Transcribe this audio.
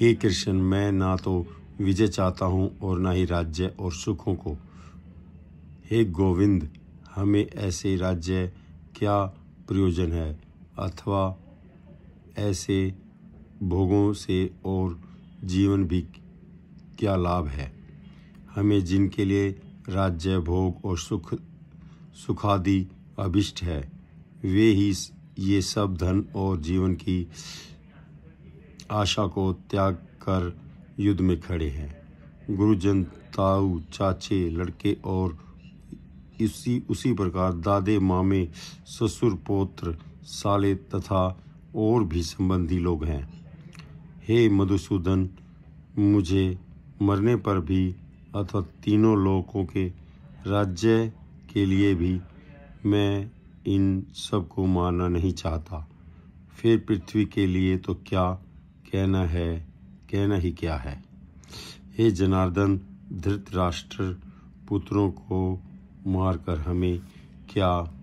हे कृष्ण, मैं ना तो विजय चाहता हूँ और ना ही राज्य और सुखों को। हे गोविंद, हमें ऐसे राज्य क्या प्रयोजन है? अथवा ऐसे भोगों से और जीवन भी क्या लाभ है? हमें जिनके लिए राज्य, भोग और सुख, सुखादि अभिष्ट है, वे ही ये सब धन और जीवन की आशा को त्याग कर युद्ध में खड़े हैं। गुरुजन ताऊ चाचे, लड़के और इसी, उसी प्रकार दादे, मामे, ससुर, पोत्र, साले तथा और भी संबंधी लोग हैं। हे मधुसूदन, मुझे मरने पर भी अथवा तीनों लोगों के राज्य के लिए भी मैं इन सबको मारना नहीं चाहता। फिर पृथ्वी के लिए तो क्या कहना है कहना ही क्या है? हे जनार्दन धृतराष्ट्र पुत्रों को मारकर हमें क्या